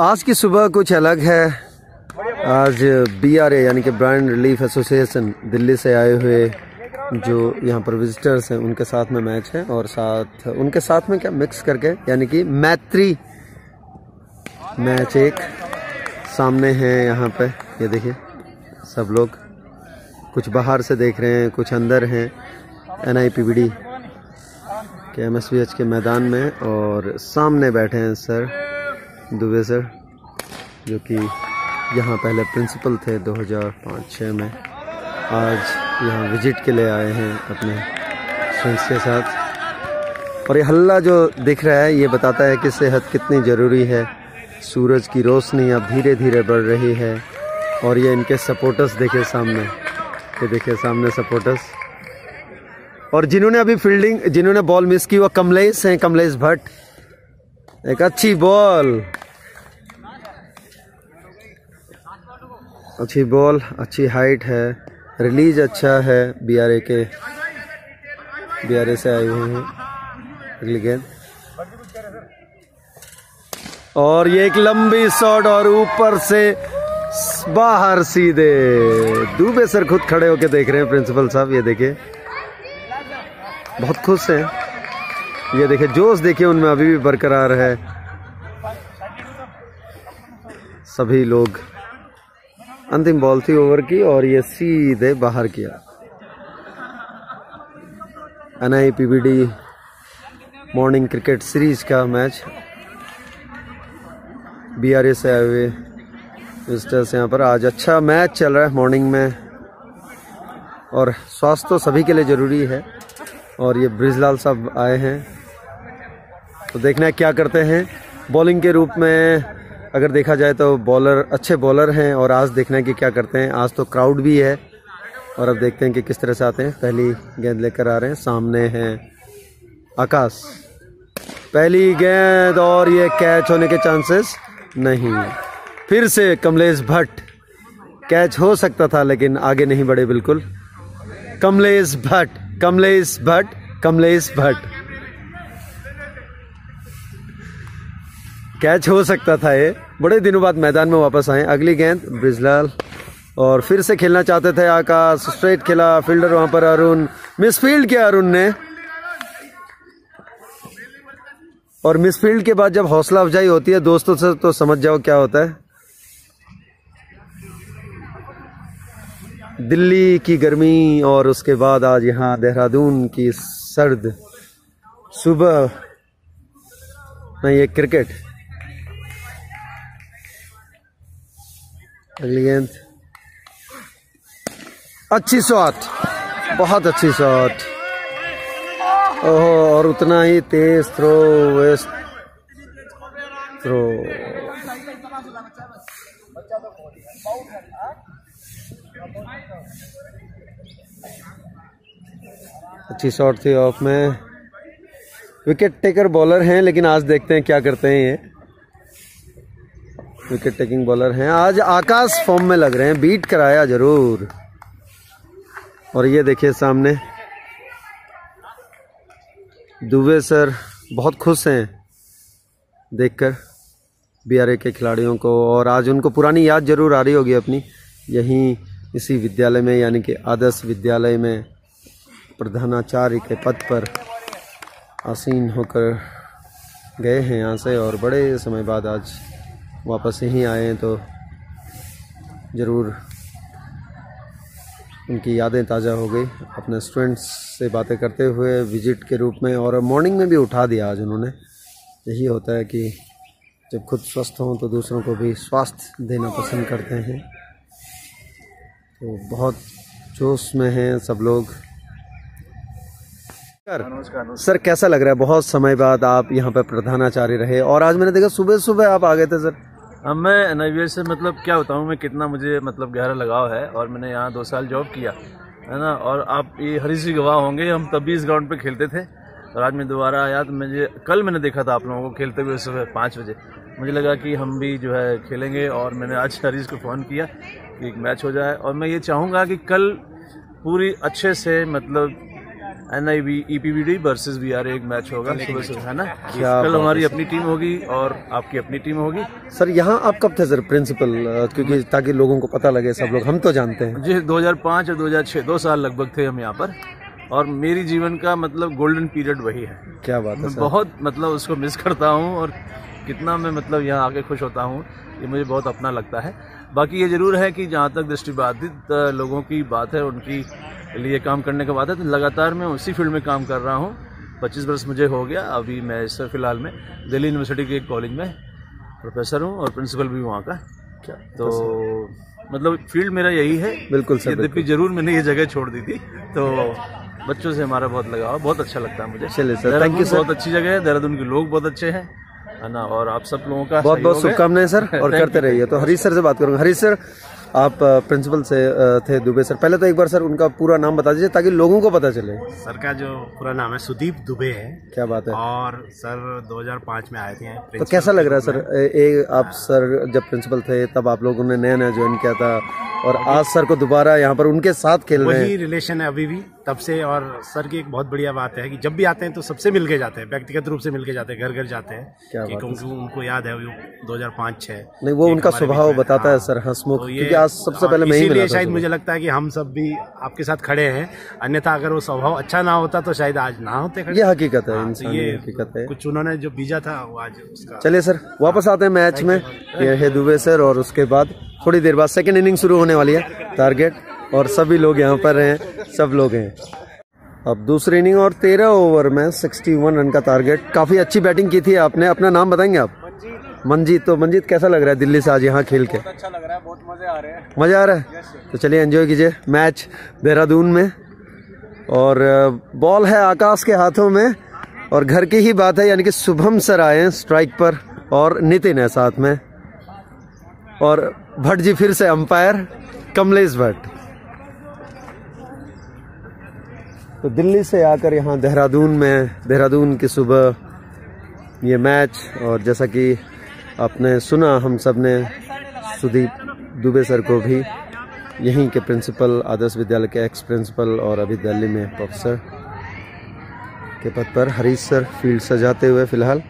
आज की सुबह कुछ अलग है। आज बी आर ए यानी कि ब्रांड रिलीफ एसोसिएशन दिल्ली से आए हुए जो यहाँ पर विजिटर्स हैं, उनके साथ में मैच है और साथ, उनके साथ में क्या मिक्स करके, यानी कि मैत्री मैच एक सामने है यहाँ पे। ये देखिए, सब लोग कुछ बाहर से देख रहे हैं, कुछ अंदर हैं। N I P B D K M S V H के मैदान में और सामने बैठे हैं सर दुबे, सर, जो कि यहाँ पहले प्रिंसिपल थे 2005-6 में। आज यहाँ विज़िट के लिए आए हैं अपने फ्रेंड्स के साथ। और ये हल्ला जो दिख रहा है, ये बताता है कि सेहत कितनी ज़रूरी है। सूरज की रोशनी अब धीरे धीरे बढ़ रही है और ये इनके सपोर्टर्स देखे सामने। ये देखे सामने सपोर्टर्स और जिन्होंने अभी फील्डिंग जिन्होंने बॉल मिस की, वो कमलेश हैं, कमलेश भट्ट। एक अच्छी बॉल। अच्छी बॉल, अच्छी हाइट है। रिलीज़ अच्छा है बीआरए के। बीआरए से आए हुए हैं। अगली गेंद। और ये एक लंबी शॉट और ऊपर से बाहर सीधे। दुबे सर खुद खड़े होके देख रहे हैं प्रिंसिपल साहब, ये देखे बहुत खुश हैं। ये देखिए, जोश देखिए उनमें अभी भी बरकरार है। सभी लोग। अंतिम बॉल थी ओवर की और ये सीधे बाहर किया। N I morning cricket series का मैच। बी आर ए से आए हुए विजिटर्स यहाँ पर। आज अच्छा मैच चल रहा है मॉर्निंग में। और स्वास्थ्य तो सभी के लिए ज़रूरी है। और ये ब्रिजलाल साहब आए हैं। तो देखना है क्या करते हैं। बॉलिंग के रूप में अगर देखा जाए तो बॉलर अच्छे बॉलर हैं और आज देखना है कि क्या करते हैं। आज तो क्राउड भी है और अब देखते हैं कि किस तरह से आते हैं। पहली गेंद लेकर आ रहे हैं। सामने हैं आकाश। पहली गेंद और ये कैच होने के चांसेस नहीं। फिर से कमलेश भट्ट। कैच हो सकता था लेकिन आगे नहीं बढ़े बिल्कुल। कमलेश भट्ट कमलेश भट्ट कमलेश भट्ट। कैच हो सकता था ये। बड़े दिनों बाद मैदान में वापस आए। अगली गेंद, ब्रिजलाल। और फिर से खेलना चाहते थे आकाश स्ट्रेट खेला फील्डर वहाँ पर अरुण। मिसफील्ड किया अरुण ने। और मिसफील्ड के बाद जब हौसला अफजाई होती है, दोस्तों से तो समझ जाओ क्या होता है। दिल्ली की गर्मी और उसके बाद आज यहाँ देहरादून की सर्द। सुबह में ये क्रिकेट अगली गेंद अच्छी शॉट बहुत अच्छी शॉट ओहो, और उतना ही तेज थ्रो वेस्ट थ्रो अच्छी शॉट थी ऑफ़ में. विकेट टेकर बॉलर हैं, लेकिन आज देखते हैं क्या करते हैं ये. विकेट टेकिंग बॉलर हैं। आज आकाश फॉर्म में लग रहे हैं। बीट कराया ज़रूर। और ये देखिए सामने। दुबे सर बहुत खुश हैं देखकर बीआरए के खिलाड़ियों को। और आज उनको पुरानी याद ज़रूर आ रही होगी अपनी। यहीं इसी विद्यालय में, यानी कि आदर्श विद्यालय में प्रधानाचार्य के पद पर आसीन होकर गए हैं यहाँ से। और बड़े समय बाद आज वापस यहीं आए हैं तो ज़रूर उनकी यादें ताज़ा हो गई। अपने स्टूडेंट्स से बातें करते हुए विज़िट के रूप में और मॉर्निंग में भी उठा दिया आज उन्होंने। यही होता है कि जब खुद स्वस्थ हों तो दूसरों को भी स्वास्थ्य देना पसंद करते हैं। तो बहुत जोश में हैं सब लोग। नमस्कार। सर कैसा लग रहा है? बहुत समय बाद आप यहाँ पर प्रधानाचार्य रहे और आज मैंने देखा सुबह सुबह आप आ गए थे सर। अब मैं एन से मतलब क्या बताऊँ, मैं कितना मुझे मतलब गहरा लगाव है और मैंने यहाँ दो साल जॉब किया, है ना? और आप ये हरी सी गवाह होंगे, हम तभी इस ग्राउंड पे खेलते थे। और आज मैं दोबारा आया तो मुझे, कल मैंने देखा था आप लोगों को खेलते हुए सुबह पाँच बजे। मुझे लगा कि हम भी जो है खेलेंगे और मैंने आज हरीश को फ़ोन किया कि एक मैच हो जाए। और मैं ये चाहूँगा कि कल पूरी अच्छे से मतलब N I B E P V D versus B R एक मैच होगा सुबह सुबह है ना? क्या कल हमारी अपनी टीम होगी और आपकी अपनी टीम होगी। सर यहाँ आप कब थे सर प्रिंसिपल क्योंकि ताकि लोगों को पता लगे सब लोग हम तो जानते हैं। जी 2005 और 2006 दो साल लगभग थे हम यहाँ पर। और मेरी जीवन का मतलब गोल्डन पीरियड वही है। क्या बात है मैं सर बहुत मतलब उसको मिस करता हूँ और कितना मैं मतलब यहाँ आके खुश होता हूँ ये मुझे बहुत अपना लगता है। बाकी ये ज़रूर है कि जहाँ तक दृष्टिबाधित लोगों की बात है उनकी लिए काम करने की बात है तो लगातार मैं उसी फ़ील्ड में काम कर रहा हूँ। पच्चीस वर्ष मुझे हो गया। अभी मैं इस फ़िलहाल में दिल्ली यूनिवर्सिटी के एक कॉलेज में प्रोफेसर हूँ और प्रिंसिपल भी वहाँ का। क्या तो मतलब फ़ील्ड मेरा यही है। बिल्कुल सर यद्यपि ज़रूर मैंने ये जगह छोड़ दी थी तो बच्चों से हमारा बहुत लगाव बहुत अच्छा लगता है मुझे। चलिए सर, you, sir. बहुत अच्छी जगह है देहरादून के लोग बहुत अच्छे हैं है ना? और आप सब लोगों का बहुत बहुत शुभकामनाएँ सर और करते रहिए। तो हरीश सर से बात करूँगा। हरीश सर आप प्रिंसिपल से थे दुबे सर। पहले तो एक बार सर उनका पूरा नाम बता दीजिए ताकि लोगों को पता चले। सर का जो पूरा नाम है सुदीप दुबे है। क्या बात है। और सर 2005 में आए थे तो कैसा लग रहा है सर? ए, आप सर जब प्रिंसिपल थे तब आप लोगों ने नया नया ज्वाइन किया था और आज सर को दोबारा यहाँ पर उनके साथ खेल रहे हैं। रिलेशन है अभी भी। तब से और सर की एक बहुत बढ़िया बात है कि जब भी आते हैं तो सबसे मिलके जाते हैं व्यक्तिगत रूप से मिलके जाते हैं घर घर जाते हैं कि है? क्योंकि उनको याद है वो 2005 छह नहीं वो उनका स्वभाव बताता है। हाँ। सर हंसमुख तो क्योंकि आज सबसे पहले मैं ही इसीलिए शायद मुझे लगता है कि हम सब भी आपके साथ खड़े हैं अन्यथा अगर वो स्वभाव अच्छा ना होता तो शायद आज ना होते ये हकीकत है हाँ, तो ये हकीकत है। कुछ उन्होंने जो बीजा था वो आज चलिए सर वापस आते हैं मैच में। ये है दुबे सर और उसके बाद थोड़ी देर बाद सेकेंड इनिंग शुरू होने वाली है। टारगेट और सभी लोग यहाँ पर हैं सब लोग हैं। अब दूसरी इनिंग और तेरह ओवर में 61 रन का टारगेट काफ़ी अच्छी बैटिंग की थी आपने। अपना नाम बताएँगे आप? मंजीत। तो मंजीत कैसा लग रहा है दिल्ली से आज यहाँ खेल के? अच्छा लग रहा है बहुत मज़े आ रहे हैं। मज़ा आ रहा है? तो चलिए एंजॉय कीजिए मैच देहरादून में। और बॉल है आकाश के हाथों में। और घर की ही बात है यानी कि शुभम सर आए हैं स्ट्राइक पर। और नितिन है साथ में। और भट्ट जी फिर से अंपायर कमलेश भट्ट। तो दिल्ली से आकर यहाँ देहरादून में देहरादून की सुबह ये मैच और जैसा कि आपने सुना हम सबने सुदीप दुबे सर को भी यहीं के प्रिंसिपल आदर्श विद्यालय के एक्स प्रिंसिपल और अभी दिल्ली में प्रोफेसर के पद पर हरीश सर फ़ील्ड सजाते हुए फ़िलहाल।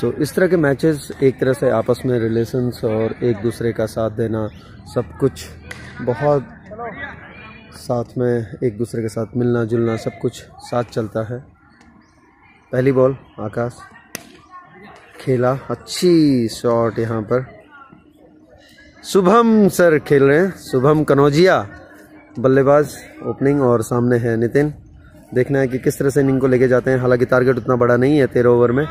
सो so, इस तरह के मैचेस एक तरह से आपस में रिलेशंस और एक दूसरे का साथ देना सब कुछ बहुत साथ में एक दूसरे के साथ मिलना, जुलना, सब कुछ साथ चलता है। पहली बॉल आकाश। खेला, अच्छी शॉट यहाँ पर। शुभम सर खेल रहे हैं। शुभम कनौजिया, बल्लेबाज ओपनिंग और सामने है नितिन। देखना है कि किस तरह से इनिंग को लेके जाते हैं। हालाँकि टारगेट उतना बड़ा नहीं है, तेरह ओवर में।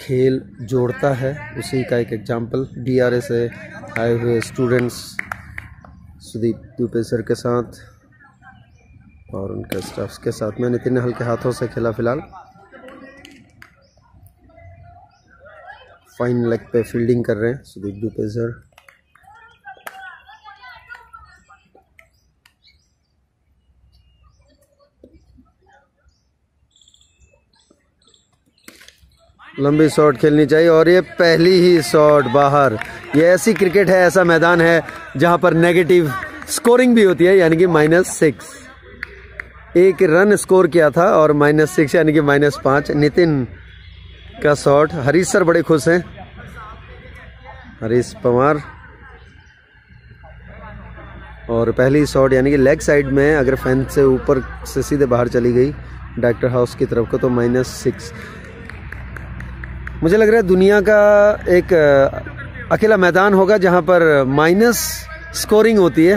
खेल जोड़ता है। उसी का एक एग्ज़ाम्पल डी आर ए से आए हुए स्टूडेंट्स, सुदीप दुबे सर के साथ और उनके स्टाफ्स के साथ। में नितिन हल्के हाथों से खेला फ़िलहाल। फाइन लेग पे फील्डिंग कर रहे हैं सुदीप दुबे सर लंबी शॉट खेलनी चाहिए और ये पहली ही शॉट बाहर। ये ऐसी क्रिकेट है, ऐसा मैदान है, जहाँ पर नेगेटिव स्कोरिंग भी होती है, यानी कि माइनस सिक्स एक रन स्कोर किया था और माइनस सिक्स यानी कि माइनस पाँच। नितिन का शॉट हरीश सर बड़े खुश हैं। हरीश पवार। और पहली शॉट यानी कि लेग साइड में अगर फ़ैन से ऊपर से सीधे बाहर चली गई डॉक्टर हाउस की तरफ़ को तो माइनस सिक्स मुझे लग रहा है दुनिया का एक अकेला मैदान होगा जहाँ पर माइनस स्कोरिंग होती है।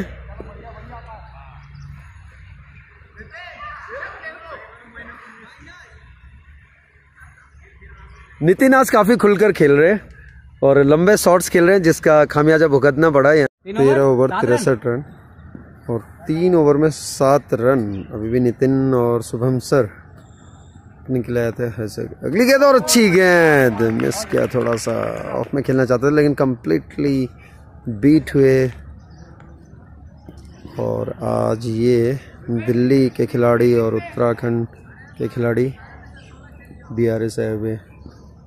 नितिन आज काफ़ी खुलकर खेल रहे हैं और लंबे शॉट्स खेल रहे हैं जिसका खामियाजा भुगतना पड़ा है। तेरह ओवर तिरसठ रन और तीन ओवर में सात रन। अभी भी नितिन और शुभम सर निकले थे ऐसे। अगली गेंद और अच्छी गेंद। मिस किया थोड़ा सा ऑफ़ में खेलना चाहते थे, लेकिन कम्प्लीटली बीट हुए। और आज ये दिल्ली के खिलाड़ी और उत्तराखंड के खिलाड़ी बी आर एस आए हुए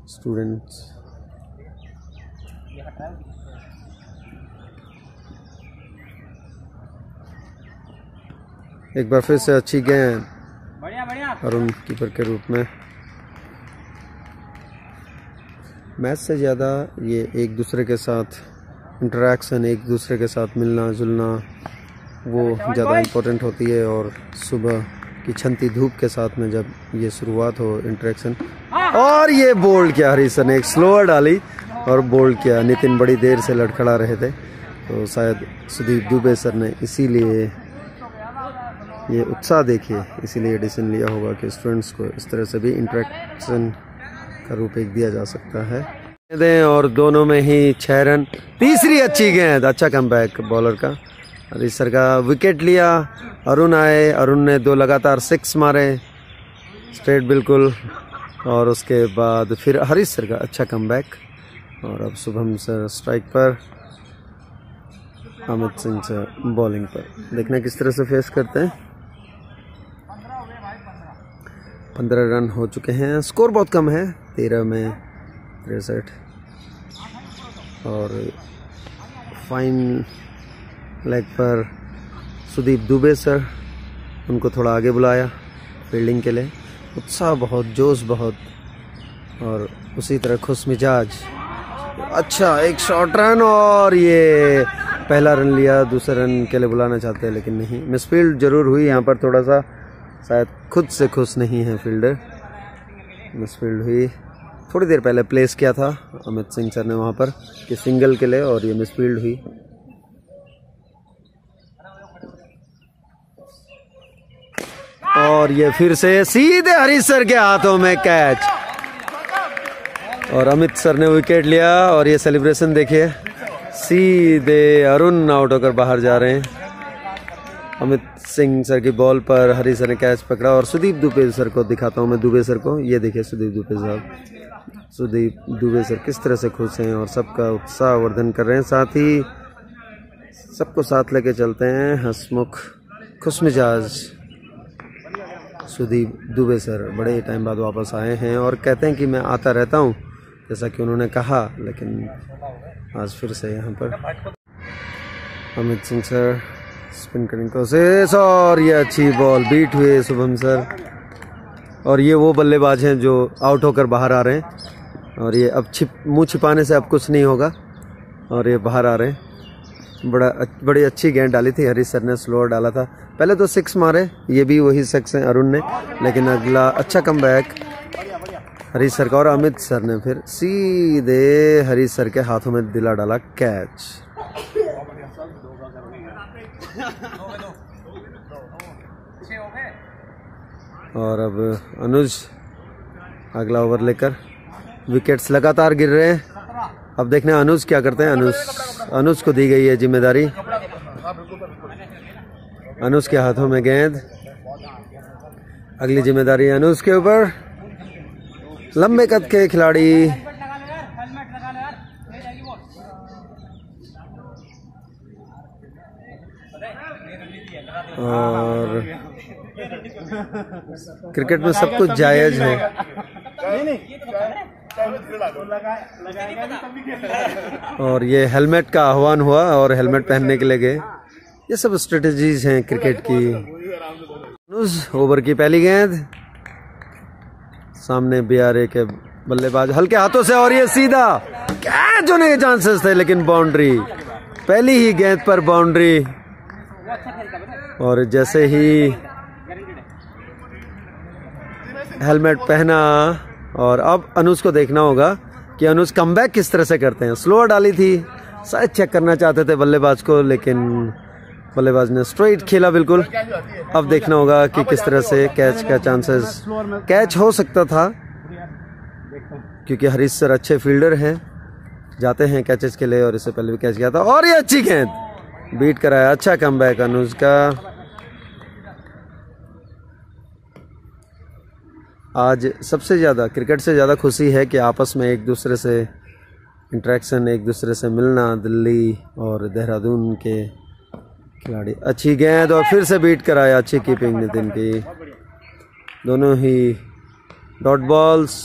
स्टूडेंट्स एक बार फिर से अच्छी गेंद। अरुण कीपर के रूप में। मैच से ज़्यादा ये एक दूसरे के साथ इंटरेक्शन एक दूसरे के साथ मिलना, जुलना, वो ज़्यादा इम्पोर्टेंट होती है और सुबह की छनती धूप के साथ में जब ये शुरुआत हो इंटरेक्शन और ये बोल्ड किया हरीशन एक स्लोअर डाली और बोल्ड किया। नितिन बड़ी देर से लड़खड़ा रहे थे तो शायद सुदीप दुबे सर ने इसीलिए ये उत्साह देखिए, इसीलिए डिसीज़न लिया होगा कि स्टूडेंट्स को इस तरह से भी इंट्रैक्शन का रूप एक दिया जा सकता है। गेंदें और दोनों में ही छह रन, तीसरी अच्छी गेंद अच्छा कम बैक बॉलर का। हरीश सर का विकेट लिया, अरुण आए, अरुण ने दो लगातार सिक्स मारे स्ट्रेट बिल्कुल। और उसके बाद फिर हरीश सर का अच्छा कम और अब शुभम सर स्ट्राइक पर, अमित सिंह सर बॉलिंग पर। देखना किस तरह से फेस करते हैं। पंद्रह रन हो चुके हैं। स्कोर बहुत कम है, तेरह में तिरसठ। और फाइन लेग पर सुदीप दुबे सर, उनको थोड़ा आगे बुलाया फील्डिंग के लिए। उत्साह बहुत, जोश बहुत, और उसी तरह खुश मिजाज। अच्छा एक शॉर्ट रन और ये पहला रन लिया, दूसरे रन के लिए बुलाना चाहते हैं, लेकिन नहीं। मिसफील्ड ज़रूर हुई, यहाँ पर थोड़ा सा शायद खुद से खुश नहीं है फील्डर। मिसफील्ड हुई। थोड़ी देर पहले प्लेस किया था अमित सिंह सर ने वहाँ पर, कि सिंगल के लिए, और ये मिसफील्ड हुई। और ये फिर से सीधे हरीश सर के हाथों में कैच और अमित सर ने विकेट लिया, और ये सेलिब्रेशन देखिए। सीधे अरुण आउट होकर बाहर जा रहे हैं। अमित सिंह सर की बॉल पर, हरी सर ने कैच पकड़ा और सुदीप दुबे सर को दिखाता हूँ मैं, दुबे सर को। ये देखिए सुदीप दुबे साहब। सुदीप दुबे सर किस तरह से खुश हैं और सबका उत्साह वर्धन कर रहे हैं। साथ ही सबको साथ लेके चलते हैं हंसमुख खुश मिजाज सुदीप दुबे सर बड़े टाइम बाद वापस आए हैं और कहते हैं कि मैं आता रहता हूँ, जैसा कि उन्होंने कहा, लेकिन आज फिर से यहाँ पर। अमित सिंह सर स्पिन करेंगे। कोशिश और ये अच्छी बॉल बीट हुए शुभम सर और ये वो बल्लेबाज हैं जो आउट होकर बाहर आ रहे हैं। और ये अब छिप, मुँह छिपाने से अब कुछ नहीं होगा। और ये बाहर आ रहे हैं। बड़ा बड़ी अच्छी गेंद डाली थी। हरीश सर ने स्लोअर डाला था। पहले तो सिक्स मारे, ये भी वही सिक्स हैं अरुण ने। लेकिन अगला अच्छा कम बैक हरीश सर का और अमित सर ने फिर सीधे हरीश सर के हाथों में दिला डाला कैच और अब अनुज अगला ओवर लेकर विकेट्स लगातार गिर रहे हैं। अब देखने अनुज क्या करते हैं। अनुज अनुज को दी गई है ज़िम्मेदारी। अनुज के हाथों में गेंद। अगली ज़िम्मेदारी अनुज के ऊपर। लंबे कद के खिलाड़ी। और क्रिकेट में सब कुछ जायज़ है। और ये हेलमेट का आह्वान हुआ और हेलमेट पहनने के लिए गए। ये सब स्ट्रेटजीज हैं क्रिकेट की। ओवर की पहली गेंद। सामने बिहार के बल्लेबाज। हल्के हाथों से और ये सीधा। कैच होने के चांसेस थे लेकिन बाउंड्री पहली ही गेंद पर बाउंड्री और जैसे ही हेलमेट पहना और अब अनुज को देखना होगा कि अनुज कम किस तरह से करते हैं। स्लोअर डाली थी, शायद चेक करना चाहते थे बल्लेबाज को, लेकिन बल्लेबाज ने स्ट्रेट खेला बिल्कुल। अब देखना होगा कि किस तरह से कैच का चांसेस कैच हो सकता था, क्योंकि हरीश सर अच्छे फील्डर हैं, जाते हैं कैचेस के लिए और इससे पहले भी कैच किया था। और ये अच्छी गेंद! बीट कराया। अच्छा कम बैक अनुज का। आज सबसे ज़्यादा क्रिकेट से ज़्यादा खुशी है कि आपस में एक दूसरे से इंट्रैक्शन एक दूसरे से मिलना, दिल्ली और देहरादून के खिलाड़ी। अच्छी गेंद और फिर से बीट कराया, अच्छी कीपिंग नितिन की। दोनों ही डॉट बॉल्स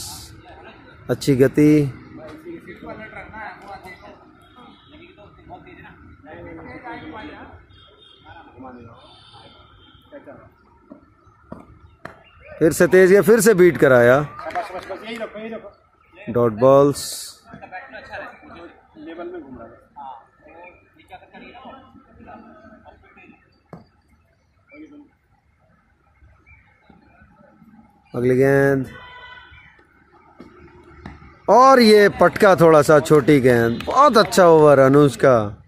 अच्छी गति। फिर से तेज गया फिर से बीट कराया। डॉट बॉल्स अगली गेंद। और ये पटका थोड़ा सा, छोटी गेंद। बहुत अच्छा ओवर अनुज का।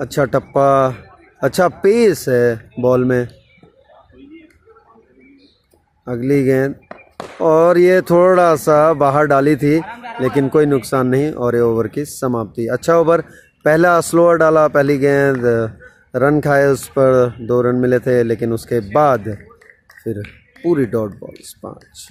अच्छा टप्पा अच्छा पेस है बॉल में। अगली गेंद। और ये थोड़ा सा बाहर डाली थी, लेकिन कोई नुकसान नहीं, और ये ओवर की समाप्ति। अच्छा ओवर पहला स्लोअर डाला, पहली गेंद। रन खाए, उस पर दो रन मिले थे, लेकिन उसके बाद फिर पूरी डॉट बॉल्स पाँच।